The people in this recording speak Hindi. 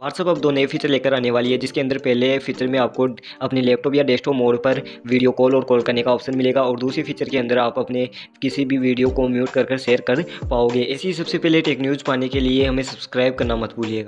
व्हाट्सअप अब दो नए फीचर लेकर आने वाली है, जिसके अंदर पहले फीचर में आपको अपने लैपटॉप या डेस्कटॉप मोड पर वीडियो कॉल और कॉल करने का ऑप्शन मिलेगा और दूसरे फीचर के अंदर आप अपने किसी भी वीडियो को म्यूट कर कर शेयर कर पाओगे। ऐसी सबसे पहले टेक न्यूज़ पाने के लिए हमें सब्सक्राइब करना मत भूलिएगा।